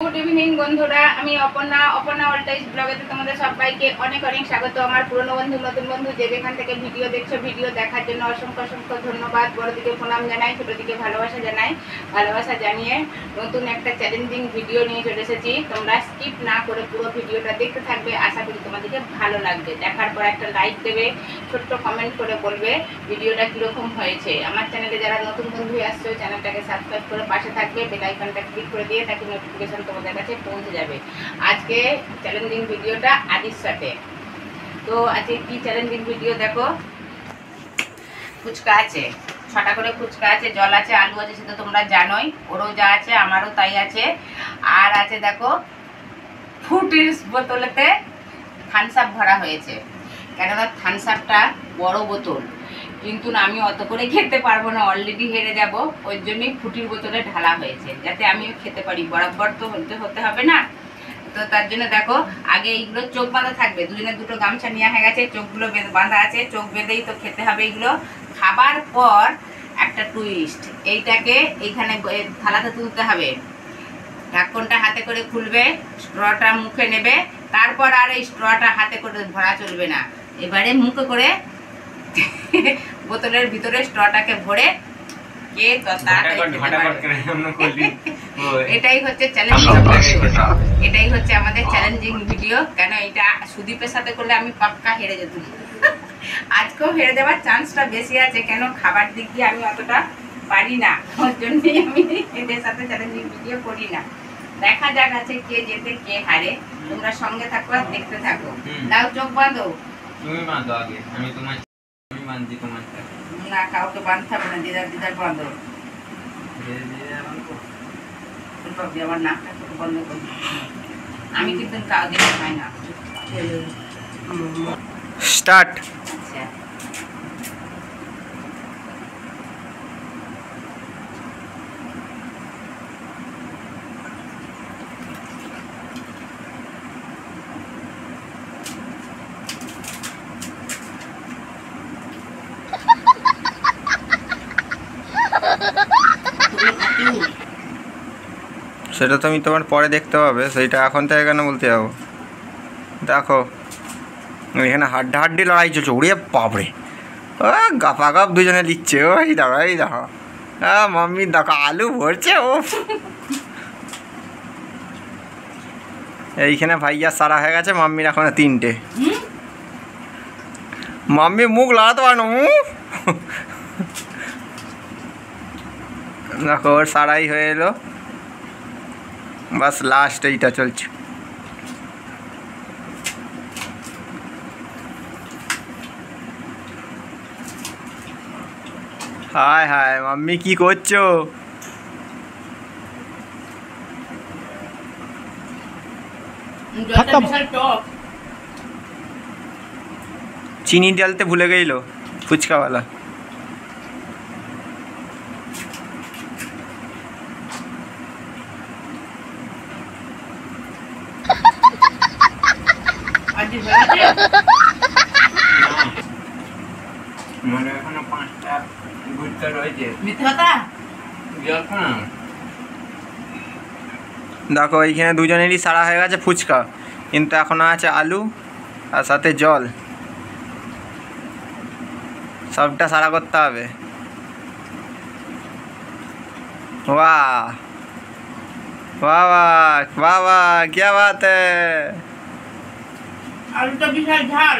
Good evening বন্ধুরা, আমি অপর্ণা অপর্ণা অল্টাইজ ব্লগেতে তোমাদের সবাইকে অনেক অনেক স্বাগত। আমার পুরনো বন্ধু, নতুন বন্ধু যে যেখান থেকে ভিডিও দেখছ, ভিডিও দেখার জন্য অসংখ্য অসংখ্য ধন্যবাদ। বড়দিকে প্রণাম জানাই, ছোটোদিকে ভালোবাসা জানাই, ভালোবাসা জানিয়ে নতুন একটা চ্যালেঞ্জিং ভিডিও নিয়ে চলে এসেছি। তোমরা স্কিপ না করে পুরো ভিডিওটা দেখতে থাকবে। আশা করি তোমাদেরকে ভালো লাগবে। দেখার পর একটা লাইক দেবে, ছোট্ট কমেন্ট করে বলবে ভিডিওটা কীরকম হয়েছে। আমার চ্যানেলে যারা নতুন বন্ধু আসছো চ্যানেলটাকে সাবস্ক্রাইব করে পাশে থাকবে বেল আইকনটা ক্লিক করে দিয়ে তাকে নোটিফিকেশন তোমাদের কাছে পৌঁছে যাবে। আজকে চ্যালেঞ্জিং ভিডিওটা আদির সাথে। তো আজকে কি চ্যালেঞ্জিং ভিডিও দেখো? ফুচকা আছে। ছটা করে ফুচকা আছে, জল আছে, আলু আছে সেটা তোমরা জানোই। ওরও যা আছে, আমারও তাই আছে। আর আছে দেখো ফুটির বোতলেতে থামস আপ ভরা হয়েছে। কেননা থামস আপটা বড় বোতল। কিন্তু আমি অত করে খেতে পারব না অলরেডি হেরে যাব। ওই জন্যই ফুটির বোতলে ঢালা হয়েছে, যাতে আমিও খেতে পারি। বরাবর তো হতে হতে হবে না। তো তার জন্য দেখো, আগে এইগুলো চোখ বাঁধা থাকবে। দুজনে দুটো গামছা নেওয়া হয়ে গেছে, চোখগুলো বেঁধে- বাঁধা আছে, চোখ বেঁধেই তো খেতে হবে এইগুলো। খাবার পর একটা টুইস্ট এইটাকে এইখানে থালাতে তুলতে হবে। ঢাকনটা হাতে করে খুলবে, স্ট্রটা মুখে নেবে, তারপর আর এই স্ট্রটা হাতে করে ভরা চলবে না। এবারে মুখে করে বোতলের ভিতরে স্ট্রটাকে ভরে কে। এটাই হচ্ছে চ্যালেঞ্জিং এটাই হচ্ছে আমাদের চ্যালেঞ্জিং ভিডিও কেন এটা সুদীপের সাথে করলে আমি পাক্কা হেরে যেতাম? আজকেও হেরে যাওয়ার চান্সটা বেশি আছে। কেন খাবার দিক দিয়ে আমি অতটা পারি না? ওর জন্যই আমি এদের সাথে চ্যালেঞ্জিং ভিডিও করি না। দেখা যাক আছে কে যেতে কে হারে। তোমরা সঙ্গে থাকো আর দেখতে থাকো। দাও চোখ বাঁধো। তুমি বাঁধো আগে। আমি তোমার বাঁধছি তোমারটা না কাউকে বাঁধতে হবে না দিদার দিদার বাঁধো আমার নাকটা বন্ধ করি আমি কিন্তু কাউ দিতে পাই না। স্টার্ট। আচ্ছা। সেটা তুমি তোমার পরে দেখতে পাবে, সেইটা এখন থেকে কেন বলতে যাব? দেখো, এখানে হাড্ডা হাড্ডি লড়াই চলছে উড়িয়ে বাপরে। ও গাপা গাপ দুজনে লিখছে, ওই দেখো এই দেখো হ্যাঁ মাম্মি, দেখো, আলু ভরছে ও এইখানে ভাইয়া সারা হয়ে গেছে, মাম্মির এখন তিনটে। মাম্মি মুখ লাগাতে পারে দেখো, ওর সারাই হয়ে এলো। বাস লাস্ট এইটা চলছে হায় হায় মাম্মি কি করছ জলটা বিশাল টক চিনি ডালতে ভুলে গেইলো ফুচকাওয়ালা ঘুরতে রয়েছে মিথ্যে কথা যখন দেখো এইখানে দুজনেরই সারা হয়ে গেছে ফুচকা কিন্তু এখনও আছে আলু আর সাথে জল সবটা সারা করতে হবে वाह वाह वाह वाह वाह क्या बात है আলুটা বিশাল ঝাল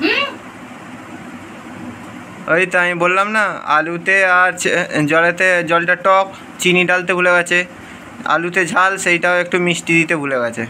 হুম ওই তো আমি বললাম না আলুতে আর চ- জলেতে জলটা টক চিনি ডালতে ভুলে গেছে আলুতে ঝাল সেইটাও একটু মিষ্টি দিতে ভুলে গেছে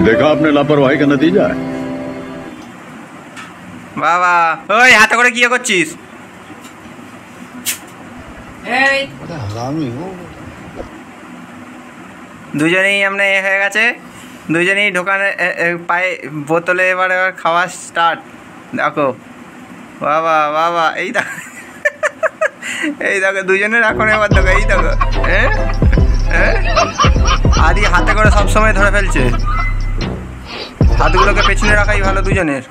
देखा आपने लापरवाही का नतीजा है বাবা ওই হাতে করে কি করছিস? দুজনেই আমরা এ হয়ে গেছে। দুজনেই ঢোকানে পায়ে বোতলে এবার এবার খাওয়া স্টার্ট দেখো। বাবা বাবা এই দেখ। এই দেখো দুজনের এখন এবার দেখো এই দেখো। হ্যাঁ হ্যাঁ আদি হাতে করে সব সময় ধরে ফেলছে। হাতগুলোকে পেছনে রাখাই ভালো দুজনের।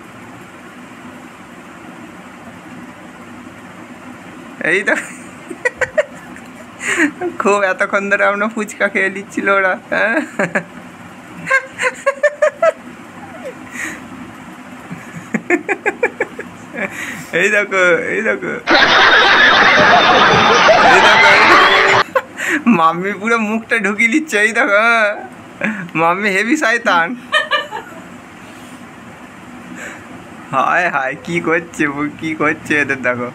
এই তো। খুব এতক্ষণ ধরে আমরা ফুচকা খেয়ে নিচ্ছিল ওরা হ্যাঁ? এই দেখো এই দেখো। মাম্মি পুরো মুখটা ঢুকিয়ে দিচ্ছে এই দেখো হ্যাঁ। মাম্মি হেভি শয়তান। হায় হায়, কি করছে কি করছে এদের দেখো।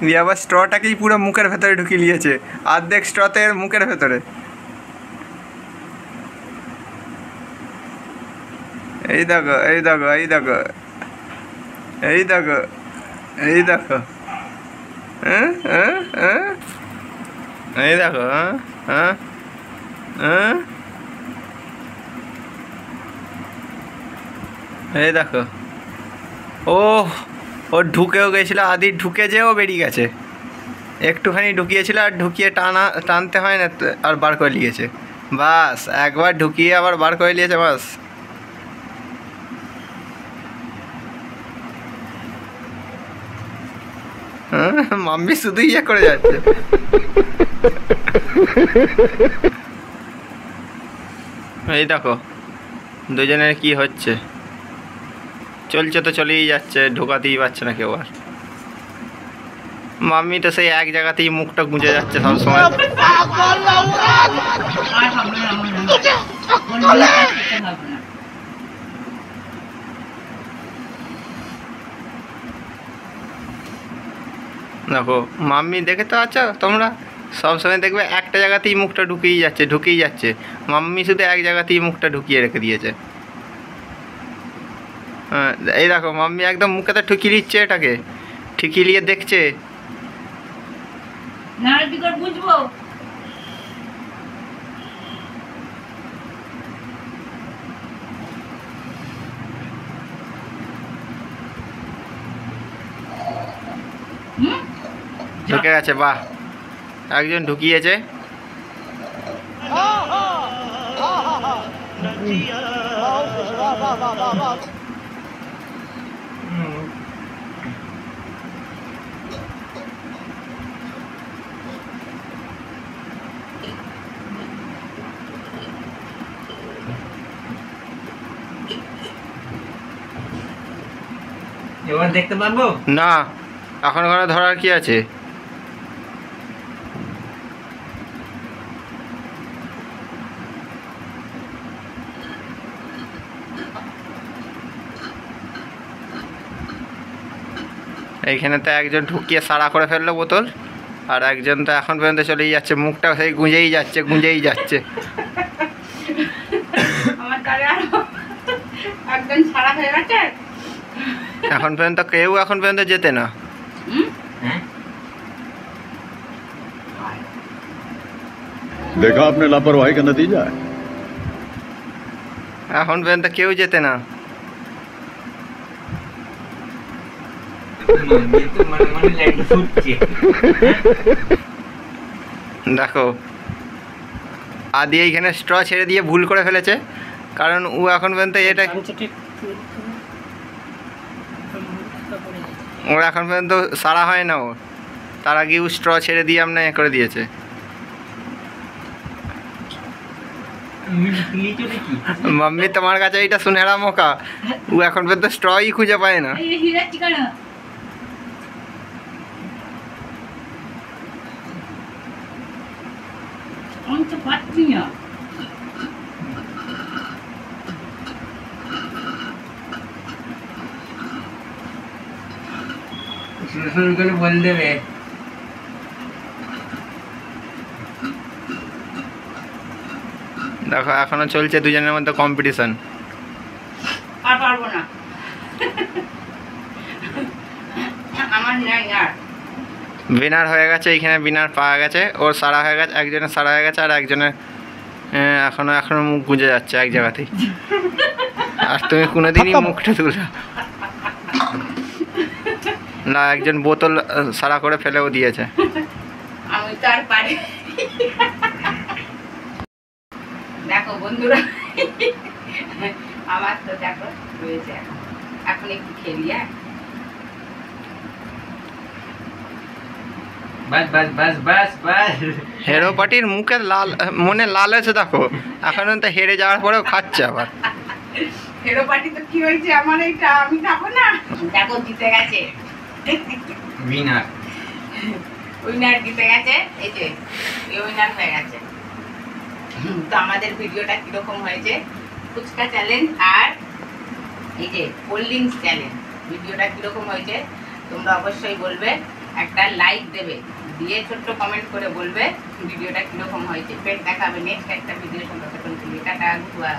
দিয়ে আবার স্ট্রটাকেই পুরো মুখের ভেতরে ঢুকিয়ে নিয়েছে। অর্ধেক স্ট্রতে মুখের ভেতরে। এই দেখো এই দেখো এই দেখো। এই দেখো এই দেখো। হ্যাঁ হ্যাঁ হ্যাঁ। এই দেখো হ্যাঁ হ্যাঁ এই দেখো। ও ও ঢুকেও গেছিল আদি ঢুকে যেও বেরিয়ে গেছে। একটুখানি ঢুকিয়েছিল আর ঢুকিয়ে টানা টানতে হয় না আর বার করে নিয়েছে। বাস একবার ঢুকিয়ে আবার বার করে নিয়েছে বাস। হ্যাঁ, মাম্মি শুধু ইয়ে করে যাচ্ছে। এই দেখো দুজনের কি হচ্ছে? চলছে তো চলেই যাচ্ছে, ঢোকাতেই পারছে না কেউ আর। মাম্মি তো সেই এক জায়গাতেই মুখটা গুঁজে যাচ্ছে সব সময়। দেখো, মাম্মি দেখে তো আছো তোমরা? সব সময় দেখবে একটা জায়গাতেই মুখটা ঢুকিয়ে যাচ্ছে ঢুকিয়ে যাচ্ছে। মাম্মি শুধু এক জায়গাতেই মুখটা ঢুকিয়ে রেখে দিয়েছে। এই দেখো মাম্মি একদম মুখেতে ঠুকিয়ে দিচ্ছে এটাকে ঠুকিয়ে নিয়ে দেখছে ঢুকে গেছে বাহ একজন এবার দেখতে পারব? না এখন ওখানে ধরার কি আছে? এইখানে তো একজন ঢুকিয়ে সারা করে ফেলল বোতল আর একজন তো এখন পর্যন্ত চলেই যাচ্ছে মুখটা সেই গুঁজেই যাচ্ছে গুঁজেই যাচ্ছে। আমার একজন সারা হয়ে গেছে? এখন পর্যন্ত কেউ এখন পর্যন্ত যেতে না হুম হ্যাঁ देखा आपने लापरवाही का नतीजा है এখন পর্যন্ত কেউ যেতে না মাম্মি তো মনে মনে লাইট ফুটছে দেখো আদি এইখানে স্ট্র ছেড়ে দিয়ে ভুল করে ফেলেছে কারণ ও এখন পর্যন্ত এটা ওর এখন পর্যন্ত সারা হয় না ওর তার আগে ও স্ট্র ছেড়ে দিয়ে আপনার করে দিয়েছে। মাম্মি তোমার কাছে এইটা সুনেরা মোকা। ও এখন পর্যন্ত স্ট্রই খুঁজে পায় না। আমি তো পাচ্ছি না। শুরু করে বল দেবে। দেখো এখনও চলছে দুজনের মধ্যে কম্পিটিশন আর পারব না। আমার নাই আর। বিনার হয়ে গেছে এইখানে বিনার পাওয়া গেছে। ওর সারা হয়ে গেছে একজনের সারা হয়ে গেছে আর একজনের এখনও এখনও মুখ গুঁজে যাচ্ছে এক জায়গাতেই। আর তুমি কোনোদিনই মুখটা তুলে না একজন বোতল সারা করে ফেলেও দিয়েছে। আমি তো দেখো বন্ধুরা আমার তো দেখো রয়েছে এখন। একটু খেলি হ্যাঁ? মুখে লাল মনে লাল আছে দেখো। এখন তো হেরে যাওয়ার পরেও খাচ্ছে আবার। হেরোপাটি তো কি হয়েছে? আমার এইটা আমি খাব না। দেখো জিতে গেছে। উইনার উইনার জিতে গেছে, এই যে এই উইনার হয়ে গেছে। তো আমাদের ভিডিওটা কীরকম হয়েছে? ফুচকা চ্যালেঞ্জ আর এই যে কোল্ড ড্রিঙ্কস চ্যালেঞ্জ ভিডিওটা কীরকম হয়েছে? তোমরা অবশ্যই বলবে, একটা লাইক দেবে, দিয়ে ছোট্ট কমেন্ট করে বলবে ভিডিওটা কীরকম হয়েছে। ফের দেখাবে নেক্সট একটা ভিডিও সম্পর্কে। টাটা গুয়া